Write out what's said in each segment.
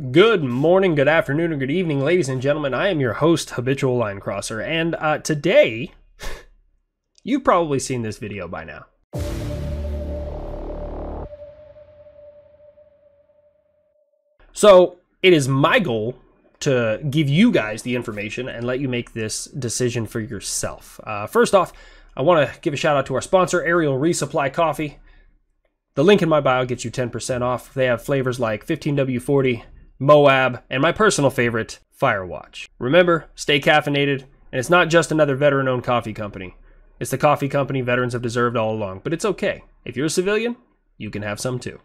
Good morning, good afternoon, or good evening, ladies and gentlemen. I am your host, Habitual Linecrosser, and uh, today, you've probably seen this video by now. So, it is my goal to give you guys the information and let you make this decision for yourself. Uh, first off, I want to give a shout out to our sponsor, Ariel Resupply Coffee. The link in my bio gets you 10% off. They have flavors like 15W40, Moab, and my personal favorite, Firewatch. Remember, stay caffeinated, and it's not just another veteran owned coffee company. It's the coffee company veterans have deserved all along, but it's okay. If you're a civilian, you can have some too.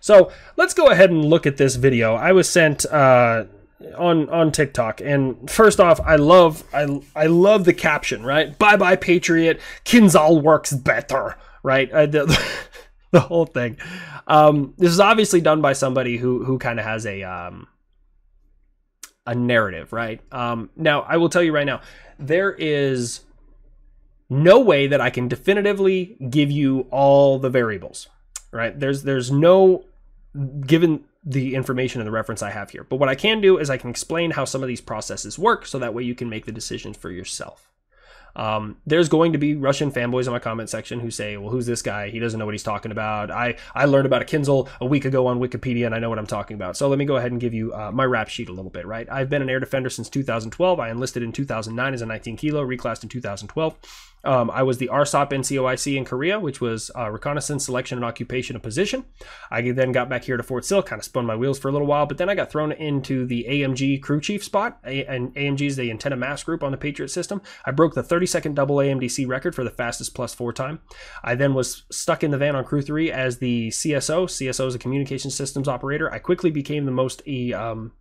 So let's go ahead and look at this video. I was sent uh, on on TikTok, and first off, I love I I love the caption. Right, bye bye Patriot. Kinzhal works better. Right, uh, the, the whole thing. Um, this is obviously done by somebody who who kind of has a um, a narrative, right? Um, now, I will tell you right now, there is no way that I can definitively give you all the variables, right? There's there's no given the information and the reference I have here. But what I can do is I can explain how some of these processes work so that way you can make the decisions for yourself. Um, there's going to be Russian fanboys in my comment section who say, "Well, who's this guy? He doesn't know what he's talking about." I I learned about a Kinzhal a week ago on Wikipedia, and I know what I'm talking about. So let me go ahead and give you uh, my rap sheet a little bit. Right, I've been an air defender since 2012. I enlisted in 2009 as a 19 kilo, reclassed in 2012. Um, I was the RSOP NCOIC in Korea, which was uh, reconnaissance, selection, and occupation of position. I then got back here to Fort Sill, kind of spun my wheels for a little while, but then I got thrown into the AMG crew chief spot. A- and AMG is the antenna mast group on the Patriot system. I broke the 30 second double AMDC record for the fastest plus four time. I then was stuck in the van on crew three as the CSO. CSO is a communication systems operator. I quickly became the most um,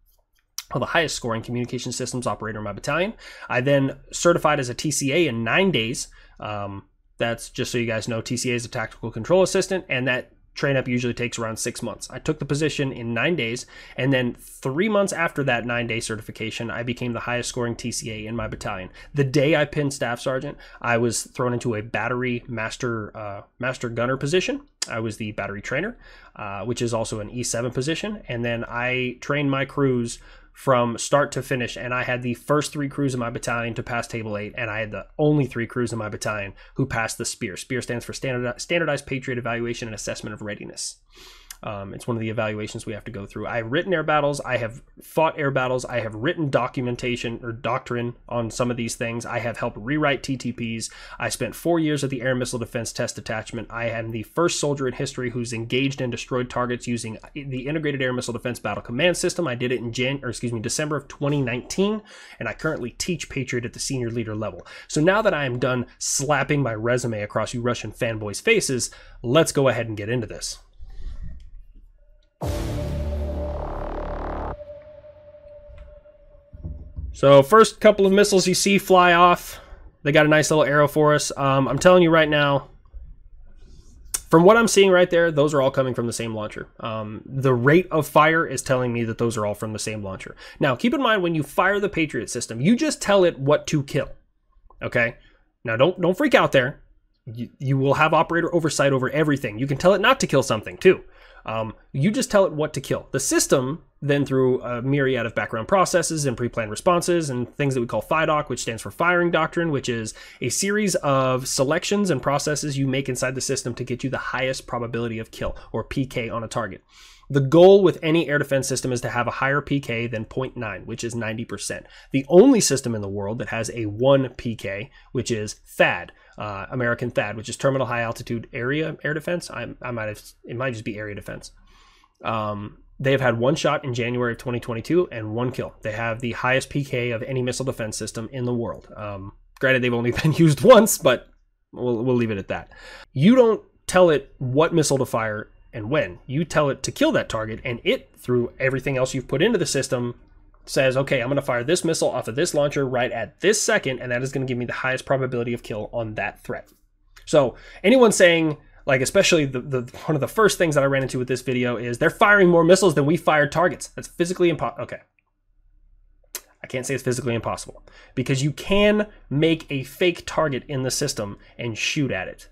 the highest scoring communication systems operator in my battalion. I then certified as a TCA in nine days. Um, that's just so you guys know, TCA is a tactical control assistant, and that train up usually takes around six months. I took the position in nine days, and then three months after that nine day certification, I became the highest scoring TCA in my battalion. The day I pinned staff sergeant, I was thrown into a battery master uh, master gunner position. I was the battery trainer, uh, which is also an E7 position, and then I trained my crews from start to finish. And I had the first three crews in my battalion to pass table eight, and I had the only three crews in my battalion who passed the SPEAR. SPEAR stands for Standardized Patriot Evaluation and Assessment of Readiness. Um, it's one of the evaluations we have to go through. I've written air battles. I have fought air battles. I have written documentation or doctrine on some of these things. I have helped rewrite TTPs. I spent four years at the Air Missile Defense Test Detachment. I am the first soldier in history who's engaged and destroyed targets using the Integrated Air Missile Defense Battle Command System. I did it in Jan, or excuse me, December of 2019, and I currently teach Patriot at the senior leader level. So now that I am done slapping my resume across you Russian fanboys' faces, let's go ahead and get into this. So first couple of missiles you see fly off, they got a nice little arrow for us. Um, I'm telling you right now, from what I'm seeing right there, those are all coming from the same launcher. Um, the rate of fire is telling me that those are all from the same launcher. Now, keep in mind when you fire the Patriot system, you just tell it what to kill. Okay. Now, don't don't freak out there. You, you will have operator oversight over everything. You can tell it not to kill something too. Um, you just tell it what to kill. The system then, through a myriad of background processes and pre-planned responses and things that we call FIDOC, which stands for firing doctrine, which is a series of selections and processes you make inside the system to get you the highest probability of kill or PK on a target. The goal with any air defense system is to have a higher PK than 0.9, which is 90%. The only system in the world that has a 1 PK, which is THAAD, uh, American THAAD, which is Terminal High Altitude Area Air Defense. I, I might have, it might just be Area Defense. Um, they have had one shot in January of 2022 and one kill. They have the highest PK of any missile defense system in the world. Um, granted, they've only been used once, but we'll, we'll leave it at that. You don't tell it what missile to fire and when. You tell it to kill that target, and it, through everything else you've put into the system, says, okay, I'm going to fire this missile off of this launcher right at this second, and that is going to give me the highest probability of kill on that threat. So, anyone saying, like especially the, the one of the first things that I ran into with this video is they're firing more missiles than we fired targets. That's physically impossible. Okay. I can't say it's physically impossible because you can make a fake target in the system and shoot at it.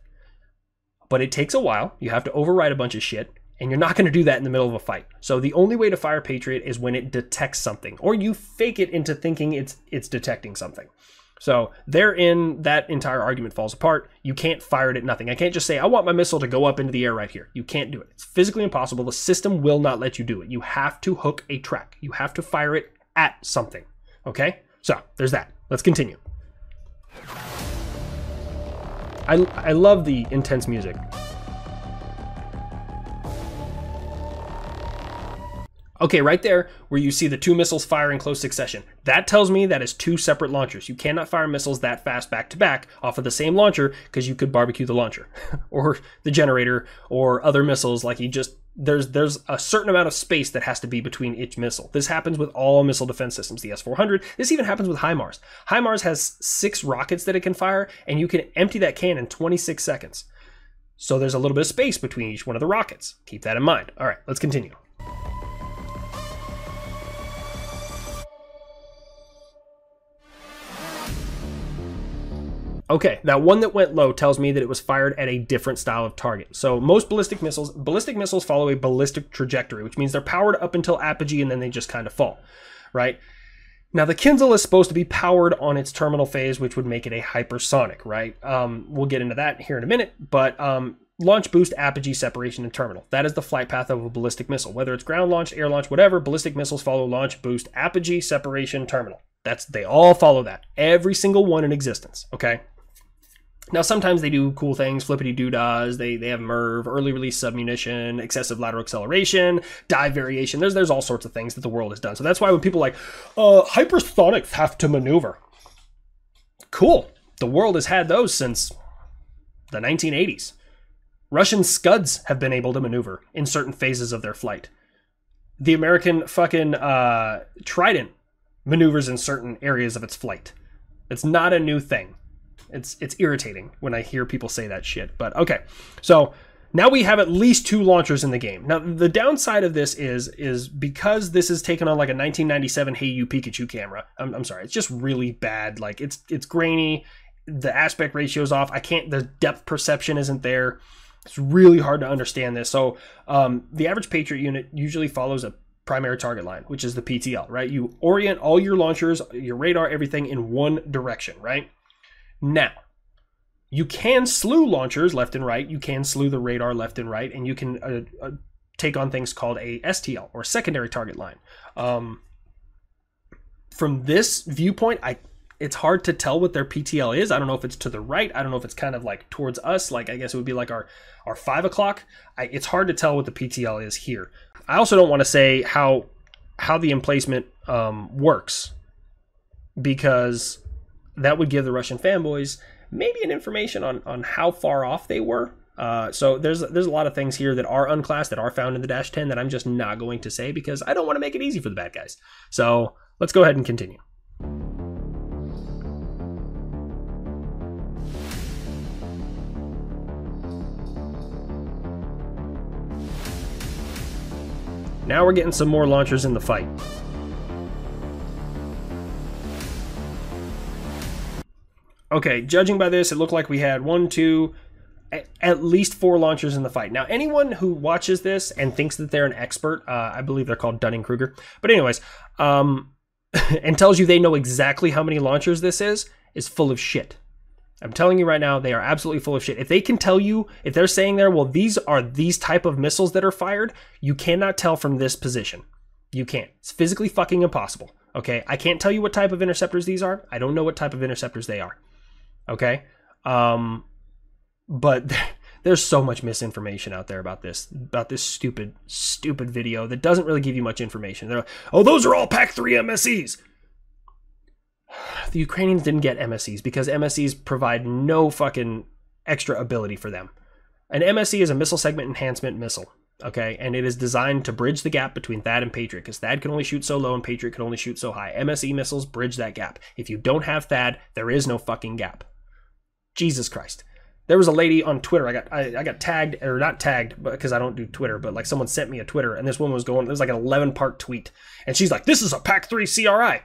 But it takes a while. You have to override a bunch of shit And you're not going to do that in the middle of a fight. So the only way to fire Patriot is when it detects something, or you fake it into thinking it's it's detecting something. So therein, that entire argument falls apart. You can't fire it at nothing. I can't just say, I want my missile to go up into the air right here. You can't do it. It's physically impossible. The system will not let you do it. You have to hook a track. You have to fire it at something. Okay? So there's that. Let's continue. I, I love the intense music. Okay, right there where you see the two missiles fire in close succession. That tells me that is two separate launchers. You cannot fire missiles that fast back to back off of the same launcher because you could barbecue the launcher or the generator or other missiles like you just there's there's a certain amount of space that has to be between each missile. This happens with all missile defense systems, the S400. This even happens with HIMARS. HIMARS has 6 rockets that it can fire and you can empty that can in 26 seconds. So there's a little bit of space between each one of the rockets. Keep that in mind. All right, let's continue. Okay, that one that went low tells me that it was fired at a different style of target. So most ballistic missiles, ballistic missiles follow a ballistic trajectory, which means they're powered up until apogee and then they just kind of fall, right? Now the Kinzhal is supposed to be powered on its terminal phase, which would make it a hypersonic, right? Um, we'll get into that here in a minute, but um, launch boost apogee separation and terminal. That is the flight path of a ballistic missile. Whether it's ground launch, air launch, whatever, ballistic missiles follow launch boost apogee separation terminal. That's they all follow that. Every single one in existence, okay? Now, sometimes they do cool things, flippity doodahs. They they have MIRV, early release submunition, excessive lateral acceleration, dive variation. There's there's all sorts of things that the world has done. So that's why when people like, uh, hypersonics have to maneuver. Cool. The world has had those since the 1980s. Russian Scuds have been able to maneuver in certain phases of their flight. The American fucking uh, Trident maneuvers in certain areas of its flight. It's not a new thing. It's it's irritating when I hear people say that shit. But okay, so now we have at least two launchers in the game. Now the downside of this is is because this is taken on like a 1997 Hey You Pikachu camera. I'm, I'm sorry, it's just really bad. Like it's it's grainy. The aspect ratio's off. I can't. The depth perception isn't there. It's really hard to understand this. So um, the average Patriot unit usually follows a primary target line, which is the PTL, right? You orient all your launchers, your radar, everything in one direction, right? Now, you can slew launchers left and right. You can slew the radar left and right, and you can uh, uh, take on things called a STL or secondary target line. Um, from this viewpoint, I it's hard to tell what their PTL is. I don't know if it's to the right. I don't know if it's kind of like towards us. Like I guess it would be like our our five o'clock. I, it's hard to tell what the PTL is here. I also don't want to say how how the emplacement um, works because that would give the Russian fanboys maybe an information on on how far off they were. Uh, so there's there's a lot of things here that are unclassed that are found in the dash 10 that I'm just not going to say because I don't want to make it easy for the bad guys. So let's go ahead and continue. Now we're getting some more launchers in the fight. Okay, judging by this, it looked like we had one, two, at least four launchers in the fight. Now, anyone who watches this and thinks that they're an expert, uh, I believe they're called Dunning Kruger. But anyways, um, and tells you they know exactly how many launchers this is, is full of shit. I'm telling you right now, they are absolutely full of shit. If they can tell you, if they're saying there, well, these are these type of missiles that are fired, you cannot tell from this position. You can't. It's physically fucking impossible. Okay, I can't tell you what type of interceptors these are. I don't know what type of interceptors they are. Okay. Um, but there's so much misinformation out there about this, about this stupid, stupid video that doesn't really give you much information. They're like, oh, those are all PAC 3 MSEs. The Ukrainians didn't get MSEs because MSEs provide no fucking extra ability for them. An MSE is a missile segment enhancement missile okay? And it is designed to bridge the gap between THAAD and Patriot because THAAD can only shoot so low and Patriot can only shoot so high. MSE missiles bridge that gap. If you don't have THAAD, there is no fucking gap. Jesus Christ. There was a lady on Twitter. I got I, I got tagged or not tagged because I don't do Twitter, but like someone sent me a Twitter and this woman was going. It was like an 11 part tweet, and she's like, "This is a PAC three CRI."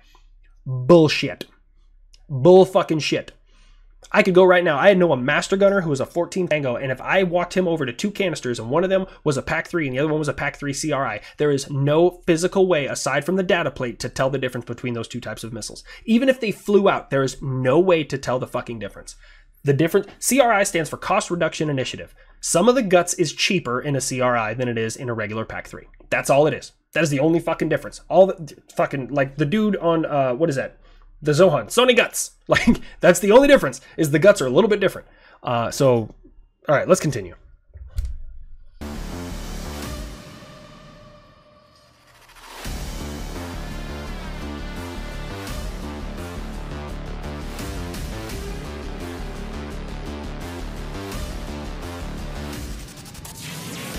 Bullshit. Bull fucking shit. I could go right now. I know a master gunner who was a 14 Tango, and if I walked him over to two canisters and one of them was a PAC 3 and the other one was a PAC 3 CRI, there is no physical way aside from the data plate to tell the difference between those two types of missiles. Even if they flew out, there is no way to tell the fucking difference. The difference CRI stands for cost reduction initiative. Some of the guts is cheaper in a CRI than it is in a regular PAC 3. That's all it is. That is the only fucking difference. All the fucking like the dude on uh what is that? The Zohan, Sony guts. Like that's the only difference. Is the guts are a little bit different. Uh so all right, let's continue.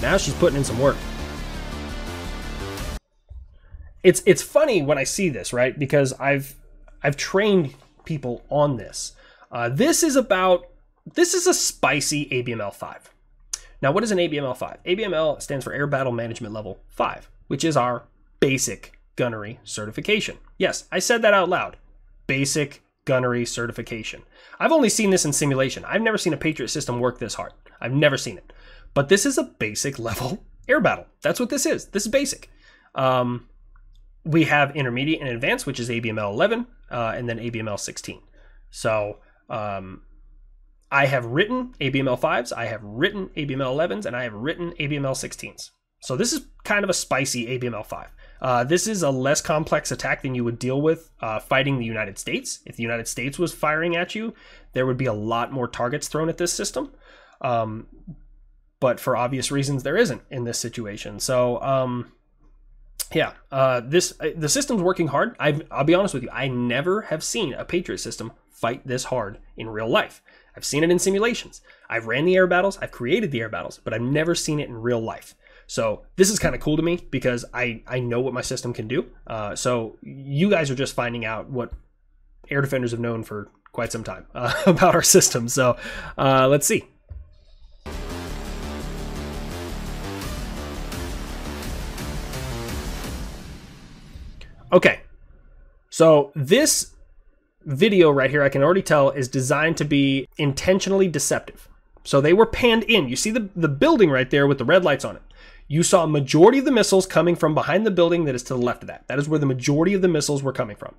Now she's putting in some work. It's it's funny when I see this, right? Because I've I've trained people on this. Uh, this is about this is a spicy ABML five. Now, what is an ABML five? ABML stands for Air Battle Management Level five, which is our basic gunnery certification. Yes, I said that out loud. Basic gunnery certification. I've only seen this in simulation. I've never seen a Patriot system work this hard. I've never seen it. But this is a basic level air battle. That's what this is. This is basic. Um, we have intermediate and advanced, which is ABML 11, uh, and then ABML 16. So um, I have written ABML 5s, I have written ABML 11s, and I have written ABML 16s. So this is kind of a spicy ABML 5. Uh, this is a less complex attack than you would deal with uh, fighting the United States. If the United States was firing at you, there would be a lot more targets thrown at this system. Um, but for obvious reasons, there isn't in this situation. So, um, yeah, uh, this uh, the system's working hard. i will be honest with you, I never have seen a Patriot system fight this hard in real life. I've seen it in simulations. I've ran the air battles. I've created the air battles, but I've never seen it in real life. So this is kind of cool to me because I I know what my system can do. Uh, so you guys are just finding out what air defenders have known for quite some time uh, about our system. So uh, let's see. Okay, so this video right here, I can already tell, is designed to be intentionally deceptive. So they were panned in. You see the, the building right there with the red lights on it. You saw a majority of the missiles coming from behind the building that is to the left of that. That is where the majority of the missiles were coming from.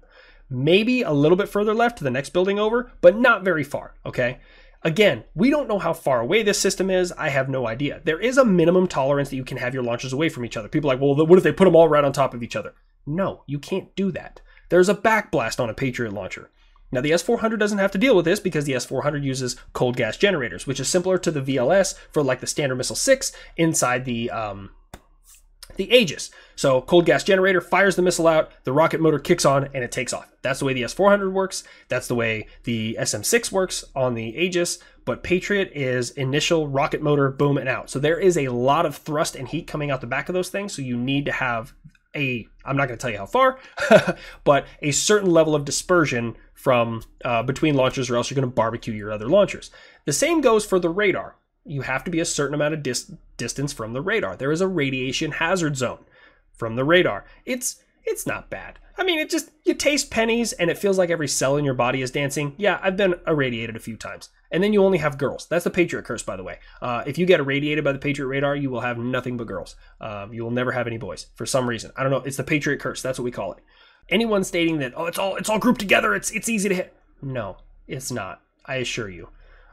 Maybe a little bit further left to the next building over, but not very far, okay? Again, we don't know how far away this system is. I have no idea. There is a minimum tolerance that you can have your launchers away from each other. People are like, well, what if they put them all right on top of each other? No, you can't do that. There's a backblast on a Patriot launcher. Now, the S400 doesn't have to deal with this because the S400 uses cold gas generators, which is similar to the VLS for like the Standard Missile 6 inside the um, the Aegis. So, cold gas generator fires the missile out, the rocket motor kicks on, and it takes off. That's the way the S400 works. That's the way the SM6 works on the Aegis. But Patriot is initial rocket motor, boom, and out. So, there is a lot of thrust and heat coming out the back of those things. So, you need to have a I'm not going to tell you how far, but a certain level of dispersion from uh, between launchers, or else you're going to barbecue your other launchers. The same goes for the radar. You have to be a certain amount of dis- distance from the radar. There is a radiation hazard zone from the radar. It's it's not bad. I mean, it just you taste pennies and it feels like every cell in your body is dancing. Yeah, I've been irradiated a few times. And then you only have girls. That's the Patriot curse, by the way. Uh, if you get irradiated by the Patriot radar, you will have nothing but girls. Uh, you will never have any boys for some reason. I don't know. It's the Patriot curse. That's what we call it. Anyone stating that oh, it's all it's all grouped together. It's it's easy to hit. No, it's not. I assure you.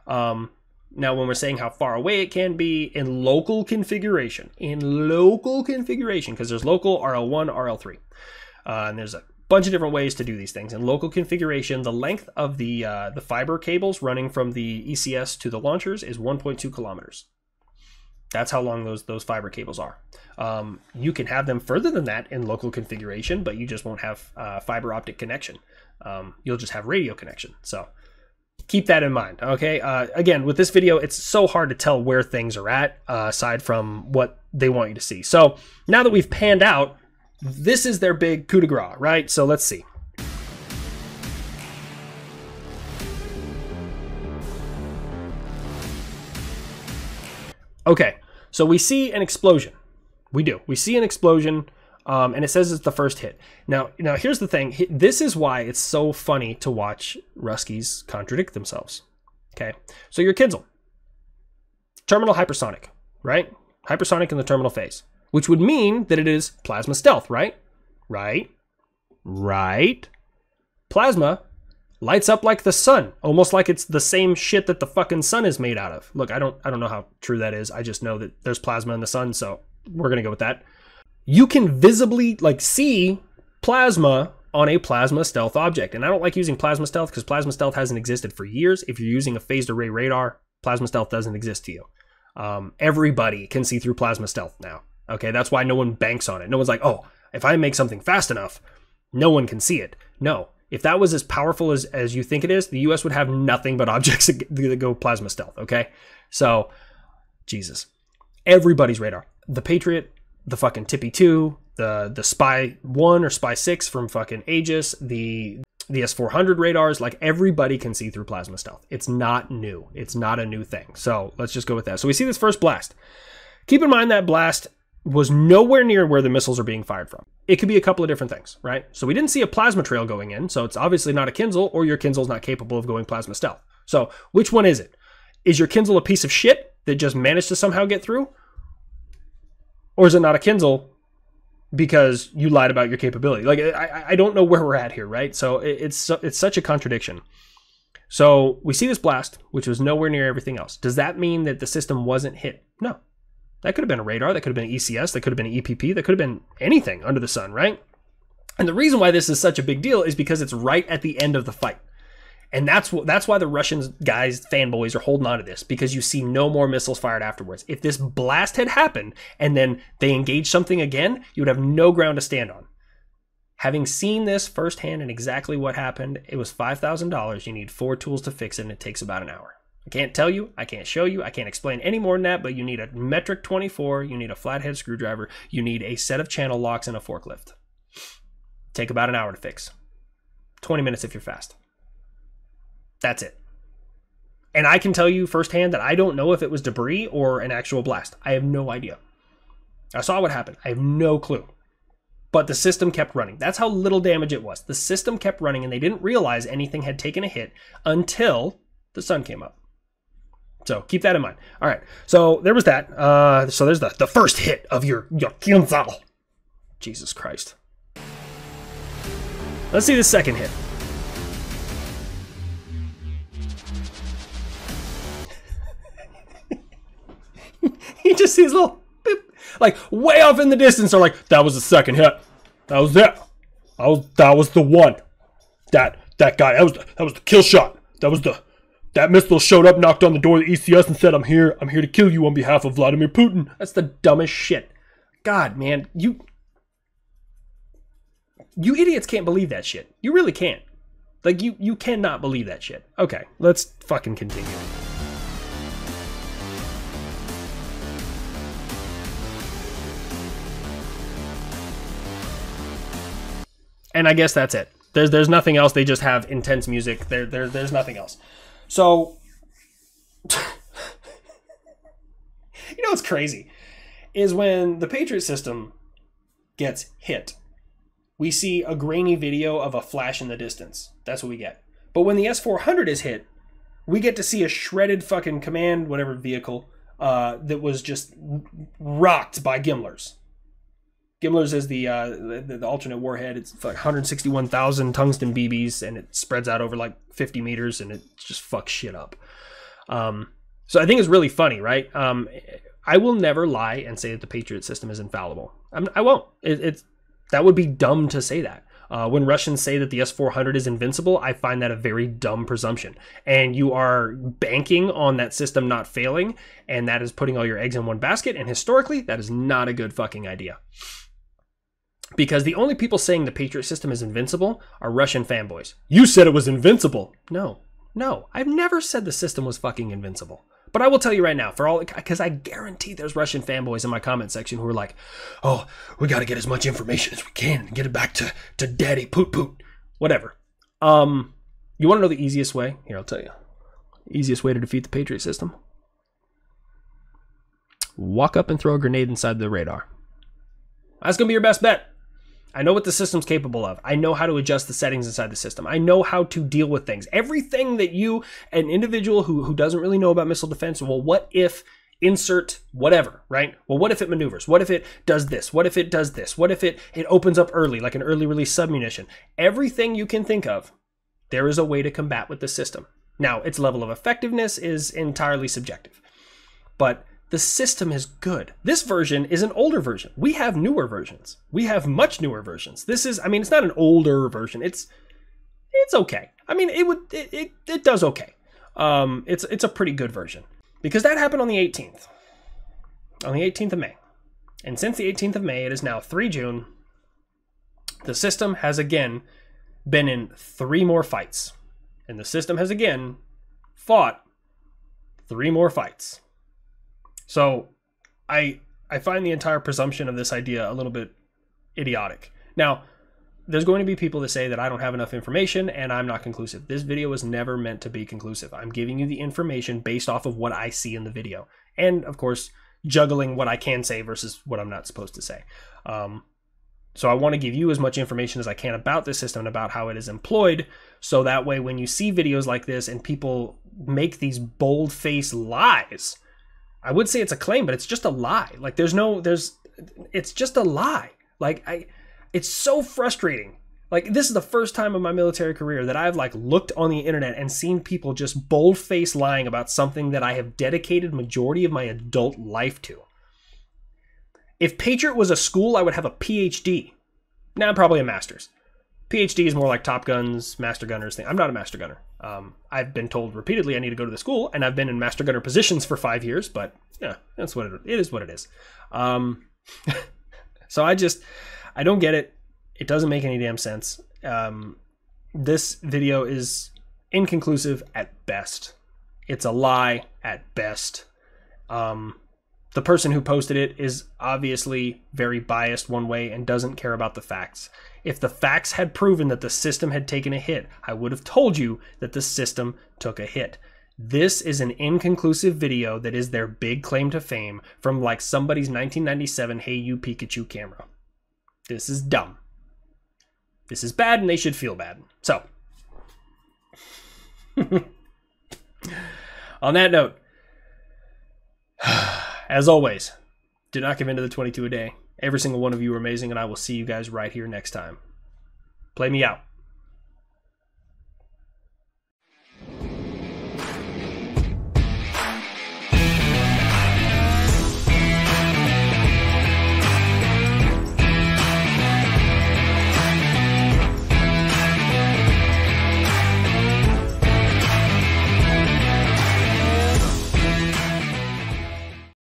Um, now, when we're saying how far away it can be in local configuration, in local configuration, because there's local RL1, RL3, uh, and there's a bunch of different ways to do these things. In local configuration, the length of the uh, the fiber cables running from the ECS to the launchers is 1.2 kilometers. That's how long those those fiber cables are. Um, you can have them further than that in local configuration, but you just won't have uh, fiber optic connection. Um, you'll just have radio connection. So keep that in mind. Okay. Uh, again, with this video, it's so hard to tell where things are at uh, aside from what they want you to see. So now that we've panned out this is their big coup de grace, right? So let's see. Okay, so we see an explosion. We do. We see an explosion, um, and it says it's the first hit. Now, now here's the thing. This is why it's so funny to watch Ruskies contradict themselves. Okay, so your Kinzhal, terminal hypersonic, right? Hypersonic in the terminal phase, which would mean that it is plasma stealth, right? Right? Right? Plasma lights up like the sun, almost like it's the same shit that the fucking sun is made out of. Look, I don't I don't know how true that is. I just know that there's plasma in the sun, so we're going to go with that. You can visibly like see plasma on a plasma stealth object. And I don't like using plasma stealth because plasma stealth hasn't existed for years. If you're using a phased array radar, plasma stealth doesn't exist to you. Um, everybody can see through plasma stealth now. Okay, that's why no one banks on it. No one's like, oh, if I make something fast enough, no one can see it. No, if that was as powerful as, as you think it is, the US would have nothing but objects that go plasma stealth. Okay, so Jesus, everybody's radar. The Patriot, the fucking Tippy 2, the the Spy 1 or Spy 6 from fucking Aegis, the the S400 radars, like everybody can see through plasma stealth. It's not new. It's not a new thing. So let's just go with that. So we see this first blast. Keep in mind that blast was nowhere near where the missiles are being fired from. It could be a couple of different things, right? So we didn't see a plasma trail going in, so it's obviously not a Kinzhal, or your Kinzhal's not capable of going plasma stealth. So which one is it? Is your Kinzhal a piece of shit that just managed to somehow get through? Or is it not a Kinzhal because you lied about your capability? Like I, I don't know where we're at here, right? So it's it's such a contradiction. So we see this blast, which was nowhere near everything else. Does that mean that the system wasn't hit? No. That could have been a radar, that could have been ECS, that could have been EPP, that could have been anything under the sun, right? And the reason why this is such a big deal is because it's right at the end of the fight. And that's what that's why the Russian guys, fanboys, are holding on to this because you see no more missiles fired afterwards. If this blast had happened and then they engaged something again, you would have no ground to stand on. Having seen this firsthand and exactly what happened, it was five thousand dollars. You need four tools to fix it, and it takes about an hour. I can't tell you, I can't show you, I can't explain any more than that, but you need a metric 24, you need a flathead screwdriver, you need a set of channel locks, and a forklift. Take about an hour to fix. 20 minutes if you're fast. That's it. And I can tell you firsthand that I don't know if it was debris or an actual blast. I have no idea. I saw what happened. I have no clue. But the system kept running. That's how little damage it was. The system kept running and they didn't realize anything had taken a hit until the sun came up. So keep that in mind. All right. So there was that. Uh, so there's the, the first hit of your, your Kinzhal. Jesus Christ. Let's see the second hit. he just sees a little like way off in the distance. Are like, that was the second hit. That was it. That was that was the one. That that guy. That was that was the kill shot. That was the that missile showed up, knocked on the door of the ECS, and said, "I'm here. I'm here to kill you on behalf of Vladimir Putin." That's the dumbest shit. God, man, you you idiots can't believe that shit. You really can't. Like you you cannot believe that shit. Okay, let's fucking continue. and I guess that's it. There's there's nothing else. They just have intense music. There there there's nothing else. So you know what's crazy is when the Patriot system gets hit. We see a grainy video of a flash in the distance. That's what we get. But when the S400 is hit, we get to see a shredded fucking command whatever vehicle uh, that was just rocked by GMLRS. GMLRS is the, uh, the, the alternate warhead. It's like 161,000 tungsten BBs, and it spreads out over like 50 meters, and it just fucks shit up. Um, so I think it's really funny, right? Um, I will never lie and say that the Patriot system is infallible. I'm, I will not It, it's that would be dumb to say that. Uh, when Russians say that the S 400 is invincible, I find that a very dumb presumption. And you are banking on that system not failing, and that is putting all your eggs in one basket. And historically, that is not a good fucking idea because the only people saying the Patriot system is invincible are Russian fanboys. You said it was invincible. No, no, I've never said the system was fucking invincible. But I will tell you right now, for all because I guarantee there's Russian fanboys in my comment section who are like, "Oh, we got to get as much information as we can and get it back to to Daddy Poot Poot, whatever." Um, you want to know the easiest way? Here, I'll tell you. Easiest way to defeat the Patriot system: walk up and throw a grenade inside the radar. That's gonna be your best bet. I know what the system's capable of. I know how to adjust the settings inside the system. I know how to deal with things. Everything that you, an individual who, who doesn't really know about missile defense, well, what if insert whatever, right? Well, what if it maneuvers? What if it does this? What if it does this? What if it, it opens up early, like an early release submunition? Everything you can think of, there is a way to combat with the system. Now, its level of effectiveness is entirely subjective. But the system is good. This version is an older version. We have newer versions. We have much newer versions. This is, I mean, it's not an older version. It's, it's okay. I mean, it would, it, it, it does okay. Um, it's, it's a pretty good version because that happened on the 18th, on the 18th of May. And since the 18th of May, it is now 3 June. The system has again been in three more fights. And the system has again fought three more fights. So I I find the entire presumption of this idea a little bit idiotic. Now, there's going to be people that say that I don't have enough information and I'm not conclusive. This video was never meant to be conclusive. I'm giving you the information based off of what I see in the video. And of course, juggling what I can say versus what I'm not supposed to say. Um, so I want to give you as much information as I can about this system and about how it is employed. So that way, when you see videos like this and people make these bold face lies I would say it's a claim, but it's just a lie. Like there's no there's it's just a lie. Like I it's so frustrating. Like this is the first time in my military career that I've like looked on the internet and seen people just bold-faced lying about something that I have dedicated majority of my adult life to. If Patriot was a school, I would have a PhD. Now I'm probably a master's. PhD is more like Top Guns, Master Gunners thing. I'm not a Master Gunner. Um, I've been told repeatedly I need to go to the school, and I've been in Master Gunner positions for five years. But yeah, that's what it, it is. What it is. Um, so I just I don't get it. It doesn't make any damn sense. Um, this video is inconclusive at best. It's a lie at best. Um, the person who posted it is obviously very biased one way and doesn't care about the facts. If the facts had proven that the system had taken a hit, I would have told you that the system took a hit. This is an inconclusive video that is their big claim to fame from like somebody's 1997 Hey You Pikachu camera. This is dumb. This is bad and they should feel bad. So, on that note, as always, do not give in to the 22 a day. Every single one of you are amazing, and I will see you guys right here next time. Play me out.